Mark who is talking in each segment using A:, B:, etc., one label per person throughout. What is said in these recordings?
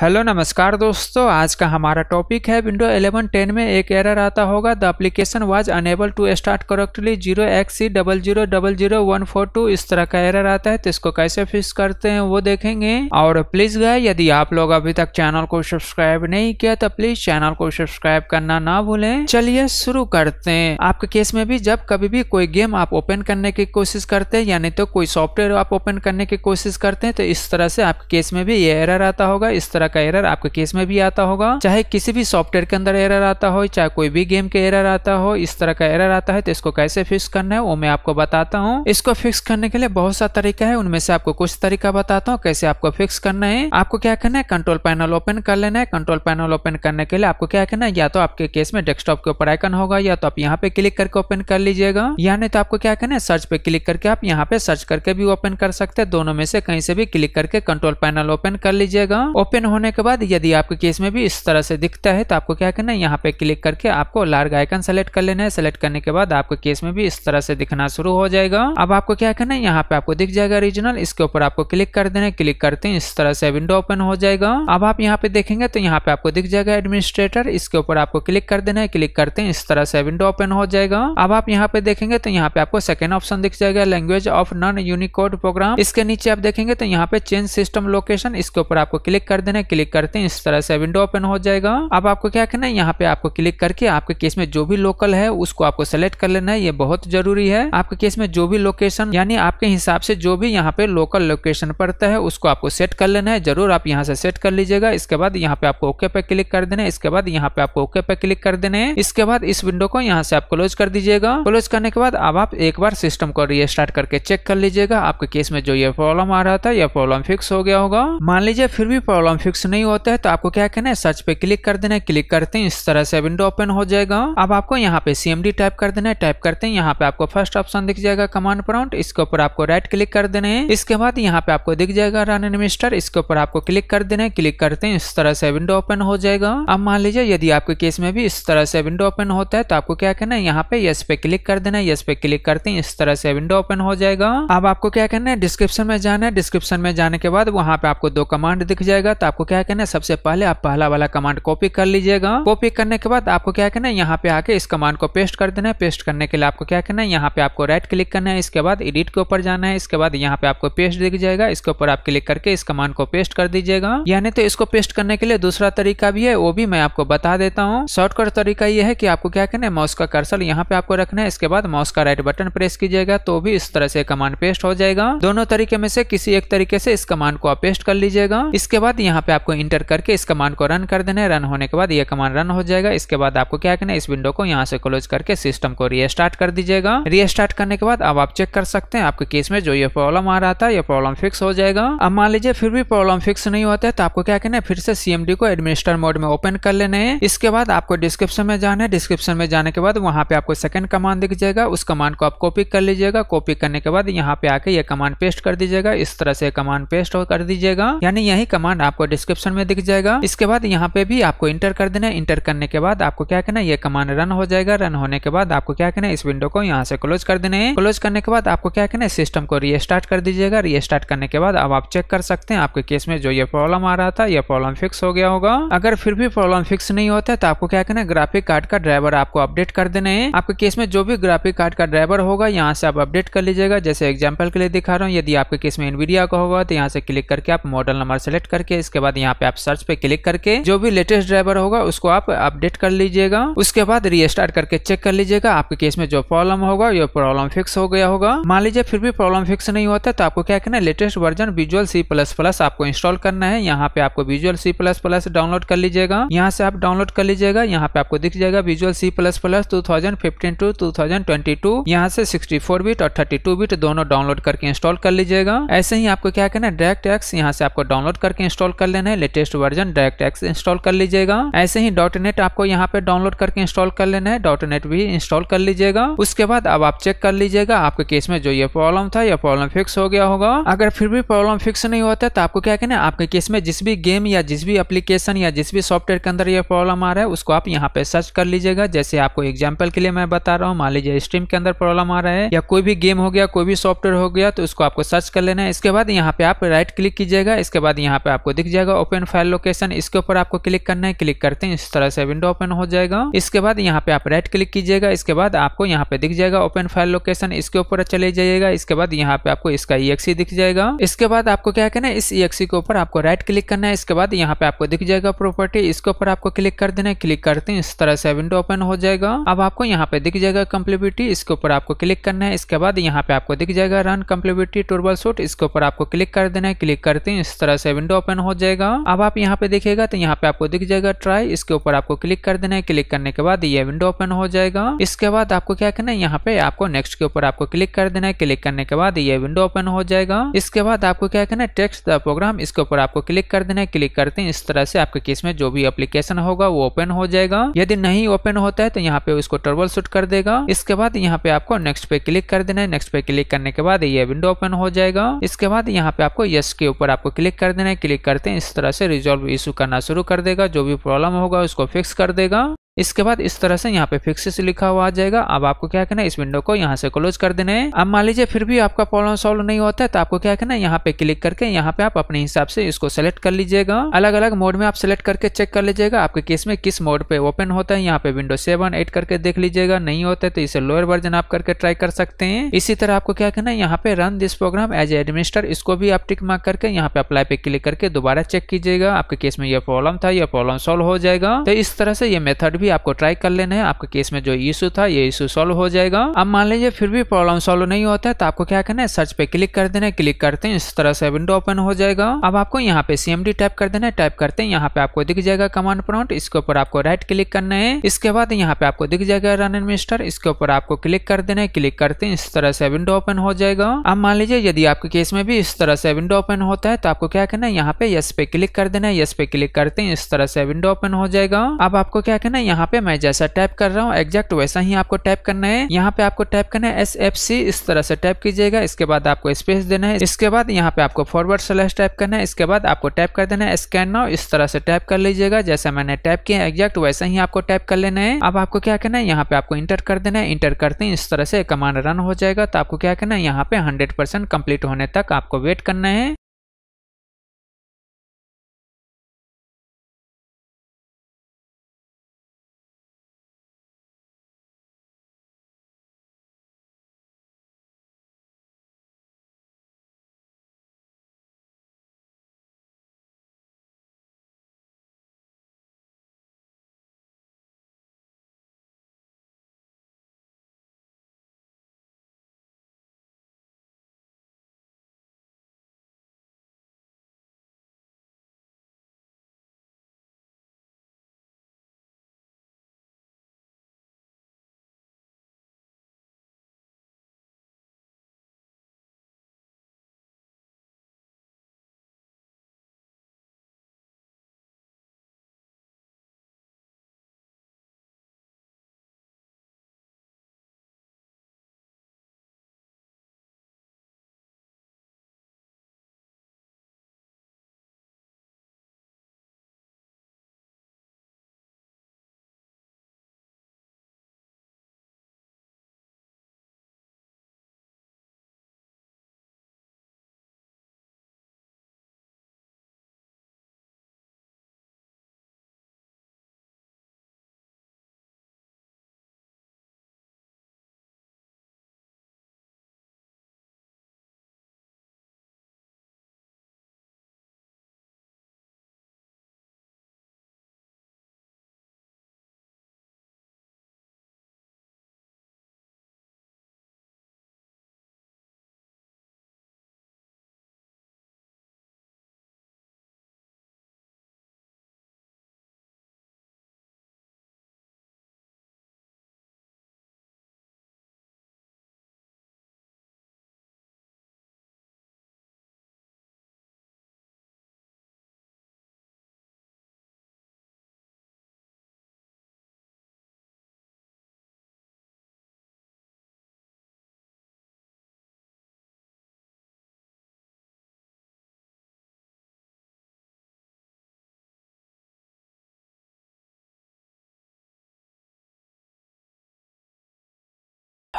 A: Hello, नमस्कार दोस्तों। आज का हमारा टॉपिक है, विंडो 11 10 में एक एरर आता होगा। The application was unable to start correctly zero X C double zero double zero one four two इस तरह का एरर आता है तो इसको कैसे फिक्स करते हैं, वो देखेंगे। और प्लीज़ गाय यदि आप लोग अभी तक चैनल को सब्सक्राइब नहीं किया तो प्लीज़ चैनल को सब्सक्राइब करना ना भूलें। चलिए शुरू करते हैं। आपके केस में भी जब कभी भी कोई गेम आप ओपन करने की कोशिश करते हैं, यानी तो कोई सॉफ्टवेयर आप ओपन करने की कोशिश करते हैं तो इस तरह से आपके केस में भी ये एरर आता होगा। इस तरह का एरर आपके केस में भी आता होगा। चाहे किसी भी सॉफ्टवेयर के अंदर एरर आता हो, चाहे कोई भी गेम के एरर आता हो, इस तरह का एरर आता है तो इसको कैसे फिक्स करना है, वो मैं आपको बताता हूँ। इसको फिक्स करने के लिए बहुत सा तरीका है, उनमें से आपको कुछ तरीका बताता हूँ कैसे आपको फिक्स करना है। आपको क्या करना है कंट्रोल पैनल ओपन कर लेना है। कंट्रोल पैनल ओपन करने के लिए आपको क्या करना है, या तो आपके केस में डेस्कटॉप के ऊपर आइकन होगा, या तो आप यहाँ पे क्लिक करके ओपन कर लीजिएगा। या नहीं तो आपको क्या करना है सर्च पे क्लिक करके आप यहाँ पे सर्च करके भी ओपन कर सकते हैं। दोनों में से कहीं से भी क्लिक करके कंट्रोल पैनल ओपन कर लीजिएगा। ओपन होने के बाद यदि आपके केस में भी इस तरह से दिखता है तो आपको क्या करना है? यहाँ पे क्लिक करके आपको लार्ग आइकन सेलेक्ट कर लेना है। सेलेक्ट करने के बाद आपके केस में भी इस तरह से दिखना शुरू हो जाएगा। अब आपको क्या करना है? यहाँ पे आपको दिख जाएगा रीजनल इसके ऊपर आपको क्लिक कर देना है। क्लिक करते हैं इस तरह से विंडो ओपन हो जाएगा। अब आप यहाँ पे देखेंगे तो यहाँ पे आपको दिख जाएगा एडमिनिस्ट्रेटर इसके ऊपर आपको क्लिक कर देना है। क्लिक करते हैं इस तरह से विंडो ओपन हो जाएगा। अब आप यहाँ पे देखेंगे तो यहाँ पे आपको सेकेंड ऑप्शन दिख जाएगा language of non Unicode program इसके नीचे आप देखेंगे तो यहाँ पे चेंज सिस्टम लोकेशन इसके ऊपर आपको क्लिक कर देना है। क्लिक करते हैं, इस तरह से विंडो ओपन हो जाएगा। अब आपको क्या करना है, यहाँ पे आपको क्लिक करके आपके केस में जो भी लोकल है, उसको आपको सेलेक्ट कर लेना है, ये बहुत ज़रूरी है। आपके केस में जो भी लोकेशन यानी आपके हिसाब से जो भी यहाँ पे लोकल लोकेशन पड़ता है, उसको आपको सेट कर लेना है। ज़रूर आप यहाँ से सेट कर लीजिएगा। इसके बाद यहाँ पे आपको ओके पे क्लिक कर देना है। इसके बाद यहाँ पे आपको ओके पे क्लिक कर देना है। इसके बाद इस विंडो को यहाँ से आप क्लोज कर दीजिएगा। क्लोज करने के बाद अब आप एक बार सिस्टम को रीस्टार्ट करके चेक कर लीजिएगा। आपके केस में जो ये प्रॉब्लम आ रहा था यह प्रॉब्लम फिक्स हो गया होगा। मान लीजिए फिर भी प्रॉब्लम फिक्स नहीं होता है तो आपको क्या करना है? सर्च पे क्लिक कर देना है क्लिक करते हैं, इस तरह से विंडो ओपन हो जाएगा। अब आपको यहाँ पे सीएमडी टाइप कर देना है टाइप करते हैं, यहाँ पे आपको फ़र्स्ट ऑप्शन दिख जाएगा कमांड प्रॉम्प्ट इसके ऊपर आपको राइट क्लिक कर देना है। इसके बाद यहाँ पे आपको दिख जाएगा रन एडमिनिस्टर इसके ऊपर आपको क्लिक कर देना है क्लिक करते हैं, इस तरह से विंडो ओपन हो जाएगा। अब मान लीजिए, यदि आपके केस में भी इस तरह से विंडो ओपन होता है तो आपको क्या करना है? यहाँ पे यस पे क्लिक कर देना है यस पे क्लिक करते हैं, इस तरह से विंडो ओपन हो जाएगा। अब आपको क्या करना है? डिस्क्रिप्शन में जाना है डिस्क्रिप्शन में जाने के बाद वहाँ पे आपको दो कमांड दिख जाएगा तो आपको क्या करना है? सबसे पहले आप पहला वाला कमांड कॉपी कर लीजिएगा। कॉपी करने के बाद आपको क्या करना है? यहाँ पे आके इस कमांड को पेस्ट कर देना है। पेस्ट करने के लिए आपको क्या करना है? यहाँ पे आपको राइट क्लिक करना है। इसके बाद एडिट के ऊपर जाना है। इसके बाद यहाँ पे आपको पेस्ट दिख जाएगा। इसके ऊपर आप क्लिक करके इस कमांड को पेस्ट कर दीजिएगा। यानी तो इसको पेस्ट करने के लिए दूसरा तरीका भी है, वो भी मैं आपको बता देता हूँ। शॉर्टकट तरीका ये है कि आपको क्या करना है? माउस का कर्सल यहाँ पे आपको रखना है। इसके बाद माउस का राइट बटन प्रेस कीजिएगा तो भी इस तरह से कमांड पेस्ट हो जाएगा। दोनों तरीके में से किसी एक तरीके से इस कमांड को आप पेस्ट कर लीजिएगा। इसके बाद यहाँ पे आपको इंटर करके इस कमांड को रन कर देना है। रन होने के बाद ये कमांड रन हो जाएगा। इसके बाद आपको क्या करना है? इस विंडो को यहाँ से क्लोज करके सिस्टम को रीस्टार्ट कर दीजिएगा। रीस्टार्ट करने के बाद अब आप चेक कर सकते हैं आपके केस में जो ये प्रॉब्लम आ रहा था, ये प्रॉब्लम फिक्स हो जाएगा। अब मान लीजिए फिर भी प्रॉब्लम फिक्स नहीं होता है तो आपको क्या करना है? फिर से सीएमडी को एडमिनिस्टर मोड में ओपन कर लेने हैं। इसके बाद आपको डिस्क्रिप्शन में जाना है। डिस्क्रिप्शन में जाने के बाद वहाँ पे आपको सेकंड कमांड दिख जाएगा। उस कमांड को आप कॉपी कर लीजिएगा। कॉपी करने के बाद यहाँ पे आके ये कमांड पेस्ट कर दीजिएगा। इस तरह से कमांड पेस्ट कर दीजिएगा। यानी यही कमांड आपको डिस्क्रिप्शन में दिख जाएगा। इसके बाद यहाँ पे भी आपको इंटर कर देना इंटर करने के बाद आपको क्या करना ये कमांड रन हो जाएगा। रन होने के बाद आपको क्या करना इस विंडो को यहाँ से क्लोज कर देना है। क्लोज करने के बाद आपको क्या करना है? सिस्टम को रीस्टार्ट कर दीजिएगा। रीस्टार्ट करने के बाद अब आप चेक कर सकते हैं आपके केस में जो ये प्रॉब्लम आ रहा था यह प्रॉब्लम फिक्स हो गया होगा। अगर फिर भी प्रॉब्लम फिक्स नहीं होता तो आपको क्या करना है? ग्राफिक कार्ड का ड्राइवर आपको अपडेट कर देना है। आपके केस में जो भी ग्राफिक कार्ड का ड्राइवर होगा, यहाँ से आप अपडेट कर लीजिएगा। जैसे एग्ज़ाम्पल के लिए दिखा रहा हूँ। यदि आपके केस में इनवीडिया का होगा तो यहाँ से क्लिक करके आप मॉडल नंबर सेलेक्ट करके इसके बाद यहाँ पे आप सर्च पे क्लिक करके जो भी लेटेस्ट ड्राइवर होगा, उसको आप अपडेट कर लीजिएगा। उसके बाद रीस्टार्ट करके चेक कर लीजिएगा, आपके केस में जो प्रॉब्लम होगा, ये प्रॉब्लम फिक्स हो गया होगा। मान लीजिए फिर भी प्रॉब्लम फिक्स नहीं होता तो आपको क्या करना है latest version visual C plus plus आपको इंस्टॉल करना है। यहाँ पे आपको visual C plus plus download कर लीजिएगा। यहाँ से आप डाउनलोड कर लीजिएगा। यहाँ पे आपको दिख जाएगा visual C plus plus two thousand fifteen to two thousand twenty two यहाँ से सिक्सटी फोर बिट और थर्टी टू बिट दोनों डाउनलोड करके इंस्टॉल कर लीजिएगा। ऐसे ही आपको क्या करना है डायरेक्ट एक्स यहाँ से आपको डाउनलोड करके इंस्टॉल कर लेना है latest version DirectX install कर लीजिएगा। ऐसे ही. डॉट नेट आपको यहाँ पे डाउनलोड करके इंस्टॉल कर लेना है डॉट नेट भी इंस्टॉल कर लीजिएगा। उसके बाद अब आप चेक कर लीजिएगा, आपके केस में जो ये प्रॉब्लम था यह प्रॉब्लम फिक्स हो गया होगा। अगर फिर भी प्रॉब्लम फिक्स नहीं होता तो आपको क्या कहना है, आपके केस में जिस भी गेम या जिस भी एप्लीकेशन या जिस भी सॉफ्टवेयर के अंदर यह प्रॉब्लम आ रहा है, उसको आप यहाँ पे सर्च कर लीजिएगा। जैसे आपको एग्ज़ाम्पल के लिए मैं बता रहा हूँ, मान लीजिए स्ट्रीम के अंदर प्रॉब्लम आ रहा है, या कोई भी गेम हो गया, कोई भी सॉफ्टवेयर हो गया तो उसको आपको सर्च कर लेना है। इसके बाद यहाँ पे आप राइट क्लिक कीजिएगा, इसके बाद यहाँ पे आपको दिख जाएगा जाएगा ओपन फ़ाइल लोकेशन इसके ऊपर आपको क्लिक करना है क्लिक करते हैं, इस तरह से विंडो ओपन हो जाएगा। इसके बाद यहाँ पे आप राइट क्लिक कीजिएगा, इसके बाद आपको यहाँ पे दिख जाएगा ओपन फ़ाइल लोकेशन इसके ऊपर चले जाइएगा, इसके बाद यहाँ पे आपको इसका ई दिख जाएगा। इसके बाद आपको क्या करना है, इस ई के ऊपर आपको राइट क्लिक करना है, इसके बाद यहाँ पे आपको दिख जाएगा प्रॉपर्टी इसके ऊपर आपको क्लिक कर देना है क्लिक करते हैं, इस तरह से विंडो ओपन हो जाएगा। अब आपको यहाँ पे दिख जाएगा कंप्लीबिलिटी इसके ऊपर आपको क्लिक करना है, इसके बाद यहाँ पे आपको दिख जाएगा रन कंप्लीबिलिटी टूरबल सूट इसके ऊपर आपको क्लिक कर देना है क्लिक करते हैं, इस तरह से विंडो ओपन हो जाएगा। अब आप यहाँ पे देखेगा तो यहाँ पे आपको दिख जाएगा ट्राई इसके ऊपर आपको क्लिक कर देना है। क्लिक करने के बाद ये विंडो ओपन हो जाएगा। इसके बाद आपको क्या करना है? यहाँ पे आपको नेक्स्ट के ऊपर आपको क्लिक कर देना है। क्लिक करने के बाद ये विंडो ओपन हो जाएगा। इसके बाद आपको क्या करना है? टेक्स्ट द प्रोग्राम इसके ऊपर आपको क्लिक कर देना है। क्लिक करते हैं। इस तरह से आपके केस में जो भी एप्लीकेशन होगा वो ओपन हो जाएगा। यदि नहीं ओपन होता है तो यहाँ पे उसको ट्रबल शूट कर देगा। इसके बाद यहाँ पे आपको नेक्स्ट पे क्लिक कर देना है। नेक्स्ट पे क्लिक करने के बाद ये विंडो ओपन हो जाएगा। इसके बाद यहाँ पे आपको यस के ऊपर आपको क्लिक कर देना है। क्लिक करते हैं। इस तरह से रिजॉल्व इशू करना शुरू कर देगा। जो भी प्रॉब्लम होगा उसको फिक्स कर देगा। इसके बाद इस तरह से यहाँ पे फिक्सेस लिखा हुआ आ जाएगा। अब आपको क्या करना है? इस विंडो को यहाँ से क्लोज कर देना है। अब मान लीजिए फिर भी आपका प्रॉब्लम सॉल्व नहीं होता है तो आपको क्या करना है? यहाँ पे क्लिक करके यहाँ पे आप अपने हिसाब से इसको सेलेक्ट कर लीजिएगा। अलग अलग मोड में आप सेलेक्ट करके चेक कर लीजिएगा। आपके केस में किस मोड पे ओपन होता है, यहाँ पे विंडो सेवन एट करके देख लीजिएगा। नहीं होता है तो इसे लोअर वर्जन आप करके ट्राई कर सकते हैं। इसी तरह आपको क्या करना है? यहाँ पे run this program as administer इसको भी आप टिक मार्क करके यहाँ पे अप्लाई पे क्लिक करके दोबारा चेक कीजिएगा। आपके केस में यह प्रॉब्लम था, यह प्रॉब्लम सॉल्व हो जाएगा। तो इस तरह से ये मेथड भी आपको ट्राई कर लेना है। आपके केस में जो इशू था, ये इशू सॉल्व हो जाएगा। अब मान लीजिए फिर भी प्रॉब्लम सॉल्व नहीं होता है तो आपको क्या करना है? सर्च पे क्लिक कर देना है। क्लिक करते हैं, इस तरह से विंडो ओपन हो जाएगा। अब आपको यहाँ पे सीएमडी टाइप कर देना है। टाइप करते हैं, यहाँ पे आपको दिख जाएगा कमांड प्रॉम्प्ट इसके ऊपर आपको राइट क्लिक करना है। इसके बाद यहाँ पे आपको दिख जाएगा रन एडमिनिस्टर इसके ऊपर आपको क्लिक कर देना है। क्लिक करते हैं, इस तरह से विंडो ओपन हो जाएगा। अब मान लीजिए यदि आपके केस में भी इस तरह से विंडो ओपन होता है तो आपको क्या करना है? यहाँ पे यस पे क्लिक कर देना है। यस पे क्लिक करते हैं, इस तरह से विंडो ओपन हो जाएगा। अब आपको क्या करना है? यहाँ पे मैं जैसा टाइप कर रहा हूँ एग्जैक्ट वैसा ही आपको टाइप करना है। यहाँ पे आपको टाइप करना है एस एफ़ सी इस तरह से टाइप कीजिएगा। इसके बाद आपको स्पेस देना है। इसके बाद यहाँ पे आपको फॉरवर्ड स्लैश टाइप करना है। इसके बाद आपको टाइप कर देना है स्कैन नाउ इस तरह से टाइप कर लीजिएगा। जैसा मैंने टाइप किया एग्जैक्ट वैसा ही आपको टाइप कर लेना है। अब आपको क्या करना है? यहाँ पे आपको इंटर कर देना है। इंटर करते हैं इस तरह से कमांड रन हो जाएगा। तो आपको क्या करना है? यहाँ पे हंड्रेड कंप्लीट होने तक आपको वेट करना है।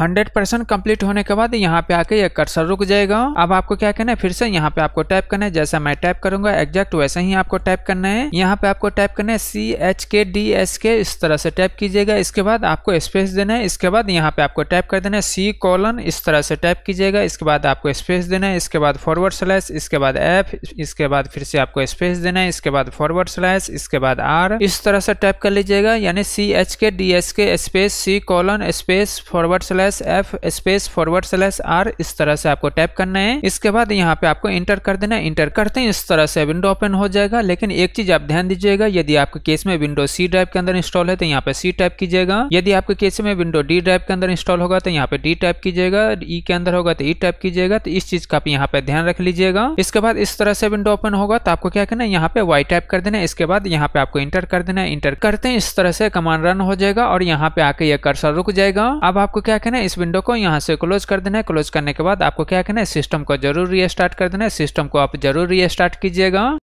A: हंड्रेड परसेंट कंप्लीट होने के बाद यहाँ पे आके ये कर्सर रुक जाएगा। अब आपको क्या करना है? फिर से यहाँ पे आपको टाइप करना है। जैसा मैं टाइप करूँगा एग्जैक्ट वैसे ही आपको टाइप करना है। यहाँ पे आपको टाइप करना है C H K D S K इस तरह से टाइप कीजिएगा। इसके बाद आपको स्पेस देना है। इसके बाद यहाँ पे आपको टाइप कर देना है सी कॉलन इस तरह से टाइप कीजिएगा। इसके बाद आपको स्पेस देना है। इसके बाद फॉरवर्ड स्लैश इसके बाद एफ़ इसके बाद फिर से आपको स्पेस देना है। इसके बाद फॉरवर्ड स्लैश इसके बाद आर इस तरह से टाइप कर लीजिएगा। यानी C H K D S K space C colon space forward slash F space forward slash R इस तरह से आपको टाइप करना है। इसके बाद यहाँ पे आपको इंटर कर देना है। इंटर करते हैं इस तरह से विंडो ओपन हो जाएगा। लेकिन एक चीज़ आप ध्यान दीजिएगा, यदि आपके केस में विंडो सी ड्राइव के अंदर इंस्टॉल है तो यहाँ पे सी टाइप कीजिएगा। यदि आपके केस में विंडो डी ड्राइव के अंदर इंस्टॉल होगा तो यहाँ पे डी टाइप कीजिएगा। ई के अंदर होगा तो ई टाइप कीजिएगा। तो इस चीज़ का आप यहाँ पे ध्यान रख लीजिएगा। इसके बाद इस तरह से विंडो ओपन होगा तो आपको क्या करना है? यहाँ पे वाई टाइप कर देना है। इसके बाद यहाँ पे आपको इंटर कर देना है। इंटर करते हैं इस तरह से कमांड रन हो जाएगा और यहाँ पे आके ये कर्सर रुक जाएगा। अब आपको क्या करना है, इस विंडो को यहाँ से क्लोज कर देना है। क्लोज करने के बाद आपको क्या करना है? सिस्टम को ज़रूर रीस्टार्ट कर देना है। सिस्टम को आप ज़रूर रीस्टार्ट कीजिएगा।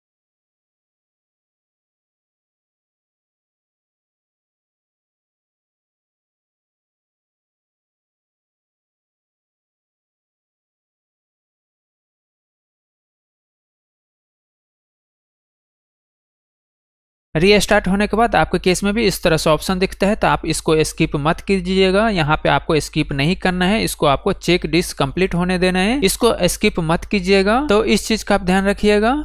A: रीस्टार्ट होने के बाद आपके केस में भी इस तरह से ऑप्शन दिखता है तो आप इसको स्किप मत कीजिएगा। यहाँ पे आपको स्किप नहीं करना है, इसको आपको चेक डिस्क कंप्लीट होने देना है। इसको स्किप मत कीजिएगा। तो इस चीज़ का आप ध्यान रखिएगा।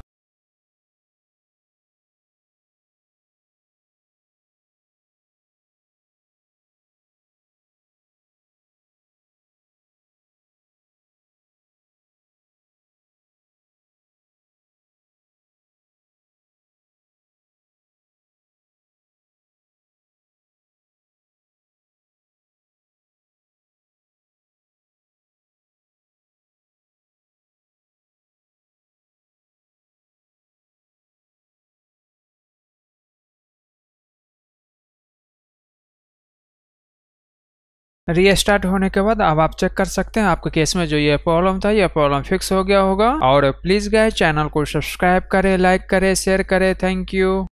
A: रीस्टार्ट होने के बाद अब आप चेक कर सकते हैं आपके केस में जो ये प्रॉब्लम था, ये प्रॉब्लम फिक्स हो गया होगा। और प्लीज़ गए चैनल को सब्सक्राइब करें लाइक करें शेयर करें। Thank you